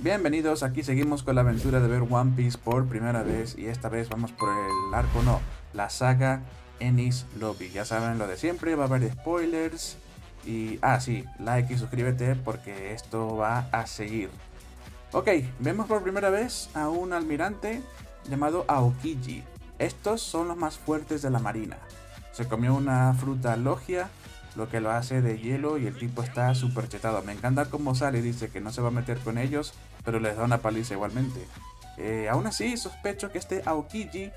Bienvenidos, aquí seguimos con la aventura de ver One Piece por primera vez y esta vez vamos por el arco no, la saga Ennis Lobby. Ya saben lo de siempre, va a haber spoilers y... Ah, sí, like y suscríbete porque esto va a seguir. Ok, vemos por primera vez a un almirante llamado Aokiji. Estos son los más fuertes de la marina. Se comió una fruta logia lo que lo hace de hielo y el tipo está súper chetado. Me encanta cómo sale, dice que no se va a meter con ellos, pero les da una paliza igualmente. Eh, aún así, sospecho que este Aokiji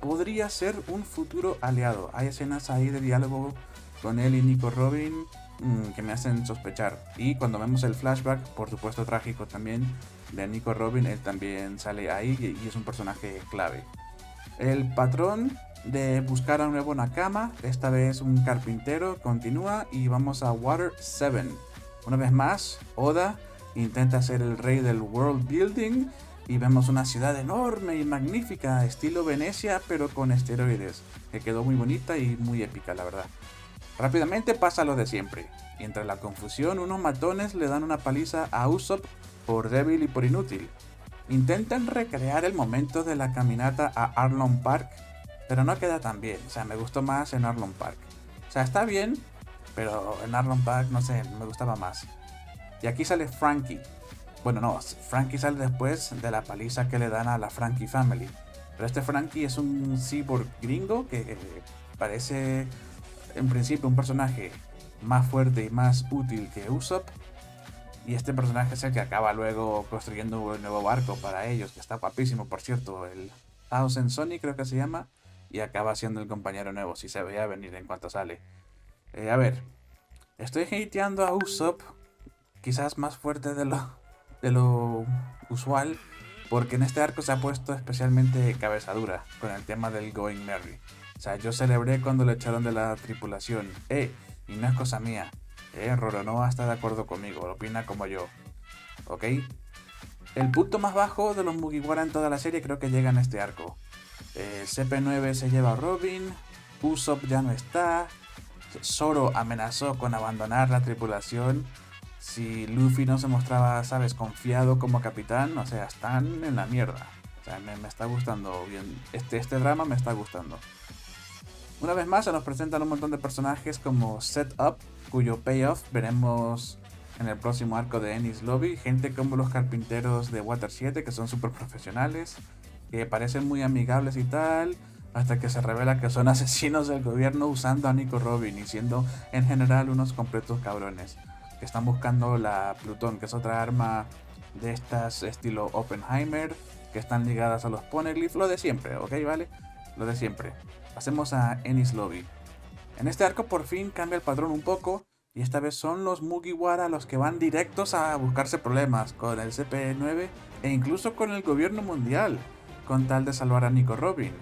podría ser un futuro aliado. Hay escenas ahí de diálogo con él y Nico Robin mm, que me hacen sospechar. Y cuando vemos el flashback, por supuesto trágico también, de Nico Robin, él también sale ahí y es un personaje clave. El patrón de buscar a un nuevo Nakama, esta vez un carpintero, continúa y vamos a Water 7. Una vez más, Oda intenta ser el rey del world building y vemos una ciudad enorme y magnífica, estilo Venecia, pero con esteroides, que quedó muy bonita y muy épica, la verdad. Rápidamente pasa lo de siempre, y entre la confusión unos matones le dan una paliza a Usopp por débil y por inútil. Intentan recrear el momento de la caminata a Arlon Park pero no queda tan bien. O sea, me gustó más en Arlon Park. O sea, está bien, pero en Arlon Park, no sé, me gustaba más. Y aquí sale Frankie. Bueno, no, Frankie sale después de la paliza que le dan a la Frankie Family. Pero este Frankie es un cyborg gringo que parece en principio un personaje más fuerte y más útil que Usopp. Y este personaje es el que acaba luego construyendo un nuevo barco para ellos, que está guapísimo, por cierto. El Thousand Sony creo que se llama y acaba siendo el compañero nuevo, si se veía venir en cuanto sale. Eh, a ver, estoy hateando a Usopp, quizás más fuerte de lo, de lo usual, porque en este arco se ha puesto especialmente cabezadura con el tema del Going Merry. O sea, yo celebré cuando lo echaron de la tripulación. Eh, y no es cosa mía. Eh, Roronoa está de acuerdo conmigo, opina como yo. ¿Ok? El punto más bajo de los Mugiwara en toda la serie creo que llega en este arco. Eh, CP9 se lleva a Robin, Usopp ya no está, Zoro amenazó con abandonar la tripulación si Luffy no se mostraba, sabes, confiado como capitán, o sea, están en la mierda. O sea, me, está gustando bien. Este, este drama me está gustando. Una vez más se nos presentan un montón de personajes como Setup, cuyo payoff veremos en el próximo arco de Ennis Lobby. Gente como los carpinteros de Water 7 que son súper profesionales que parecen muy amigables y tal, hasta que se revela que son asesinos del gobierno usando a Nico Robin y siendo en general unos completos cabrones, que están buscando la Plutón, que es otra arma de estas estilo Oppenheimer, que están ligadas a los Poneglyph, lo de siempre, ¿ok? ¿Vale? Lo de siempre. Pasemos a Ennis Lobby. En este arco por fin cambia el patrón un poco, y esta vez son los Mugiwara los que van directos a buscarse problemas con el CP9 e incluso con el gobierno mundial con tal de salvar a Nico Robin.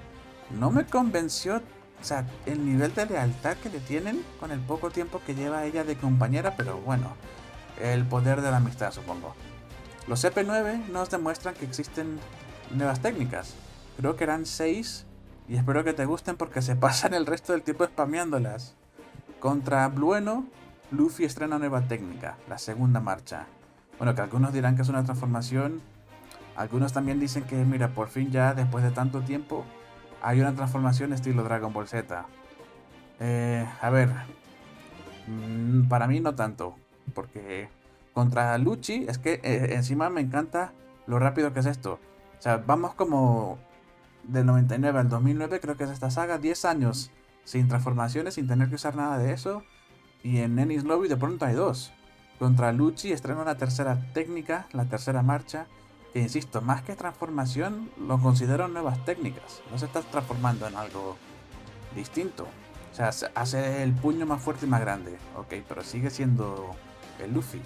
No me convenció, o sea, el nivel de lealtad que le tienen con el poco tiempo que lleva ella de compañera, pero bueno, el poder de la amistad supongo. Los CP9 nos demuestran que existen nuevas técnicas. Creo que eran 6 y espero que te gusten porque se pasan el resto del tiempo spameándolas. Contra Blueno, Luffy estrena nueva técnica, la segunda marcha. Bueno, que algunos dirán que es una transformación algunos también dicen que, mira, por fin ya, después de tanto tiempo, hay una transformación estilo Dragon Ball Z. Eh, a ver, mm, para mí no tanto, porque contra Luchi es que eh, encima me encanta lo rápido que es esto. O sea, vamos como del 99 al 2009, creo que es esta saga, 10 años sin transformaciones, sin tener que usar nada de eso. Y en Ennis Lobby de pronto hay dos. Contra Luchi estrena una tercera técnica, la tercera marcha insisto, más que transformación, lo considero nuevas técnicas. No se está transformando en algo distinto. O sea, hace el puño más fuerte y más grande. Ok, pero sigue siendo el Luffy.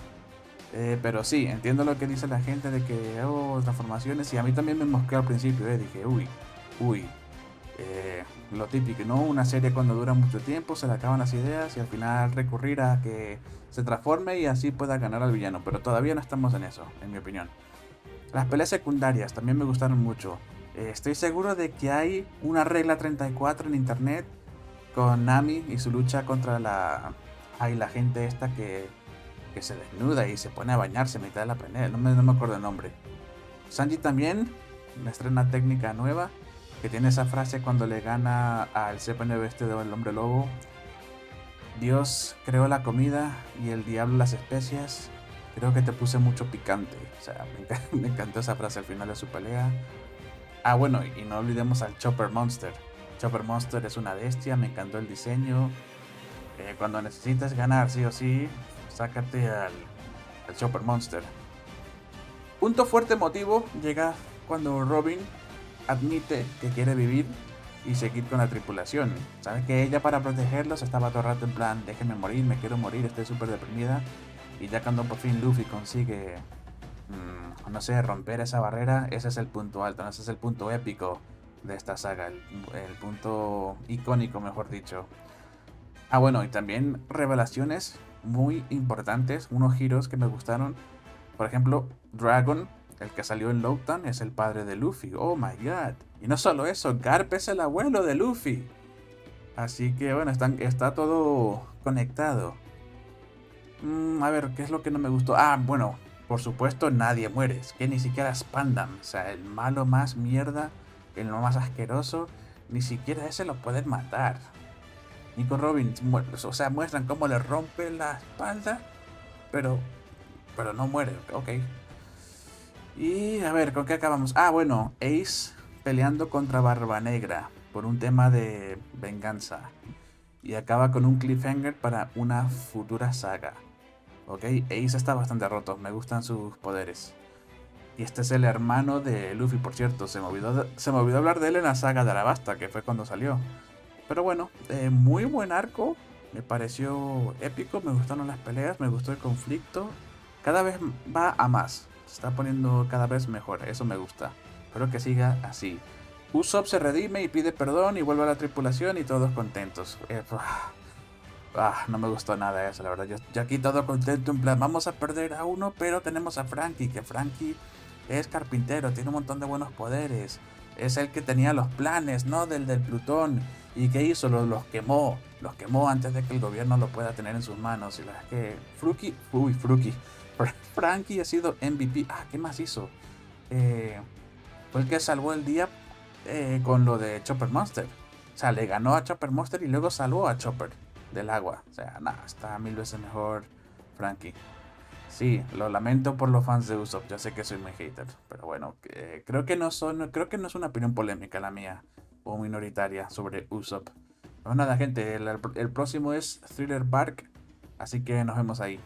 Eh, pero sí, entiendo lo que dice la gente de que, oh, transformaciones. Y a mí también me mosqué al principio, eh. Dije, uy, uy. Eh, lo típico, ¿no? Una serie cuando dura mucho tiempo, se le acaban las ideas y al final recurrir a que se transforme y así pueda ganar al villano. Pero todavía no estamos en eso, en mi opinión. Las peleas secundarias también me gustaron mucho. Eh, estoy seguro de que hay una regla 34 en internet con Nami y su lucha contra la, ay, la gente esta que, que se desnuda y se pone a bañarse en mitad de la pelea. No me, no me acuerdo el nombre. Sanji también me estrena técnica nueva que tiene esa frase cuando le gana al CP9 este del hombre lobo. Dios creó la comida y el diablo las especias. Creo que te puse mucho picante. O sea, me, encantó esa frase al final de su pelea. Ah, bueno, y no olvidemos al Chopper Monster. Chopper Monster es una bestia, me encantó el diseño. Eh, cuando necesitas ganar, sí o sí, sácate al, al Chopper Monster. Punto fuerte motivo llega cuando Robin admite que quiere vivir y seguir con la tripulación. Sabe que ella para protegerlos estaba todo el rato en plan, déjenme morir, me quiero morir, estoy súper deprimida. Y ya cuando por fin Luffy consigue, mmm, no sé, romper esa barrera, ese es el punto alto, ese es el punto épico de esta saga, el, punto icónico, mejor dicho. Ah, bueno, y también revelaciones muy importantes, unos giros que me gustaron. Por ejemplo, Dragon, el que salió en Lowtown, es el padre de Luffy. Oh my god. Y no solo eso, Garp es el abuelo de Luffy. Así que bueno, está todo conectado. Mm, a ver, ¿qué es lo que no me gustó? Ah, bueno, por supuesto nadie muere. Es que ni siquiera es Pandam. O sea, el malo más mierda, el más asqueroso, ni siquiera ese lo pueden matar. Nico Robin, o sea, muestran cómo le rompe la espalda, pero, pero no muere, ok. Y a ver, ¿con qué acabamos? Ah, bueno, Ace peleando contra Barba Negra por un tema de venganza. Y acaba con un cliffhanger para una futura saga. Ok, Ace está bastante roto, me gustan sus poderes. Y este es el hermano de Luffy, por cierto. Se me olvidó, se me hablar de él en la saga de Arabasta, que fue cuando salió. Pero bueno, eh, muy buen arco. Me pareció épico, me gustaron las peleas, me gustó el conflicto. Cada vez va a más. Se está poniendo cada vez mejor, eso me gusta. Espero que siga así. Usopp se redime y pide perdón y vuelve a la tripulación y todos contentos. Eh, ah, no me gustó nada eso, la verdad. Yo, yo, aquí todo contento, en plan, vamos a perder a uno, pero tenemos a Frankie, que Frankie es carpintero, tiene un montón de buenos poderes. Es el que tenía los planes, ¿no? Del del Plutón. ¿Y qué hizo? Los, los, quemó. Los quemó antes de que el gobierno lo pueda tener en sus manos. Y la verdad es que Fruki, uy, Fruki. Frankie ha sido MVP. Ah, ¿qué más hizo? Eh, fue el que salvó el día eh, con lo de Chopper Monster. O sea, le ganó a Chopper Monster y luego salvó a Chopper del agua. O sea, nada, está mil veces mejor Frankie. Sí, lo lamento por los fans de Usopp. Ya sé que soy muy hater, pero bueno, eh, creo que no son, creo que no es una opinión polémica la mía o minoritaria sobre Usopp. Pues nada, gente, el, el próximo es Thriller Bark, así que nos vemos ahí.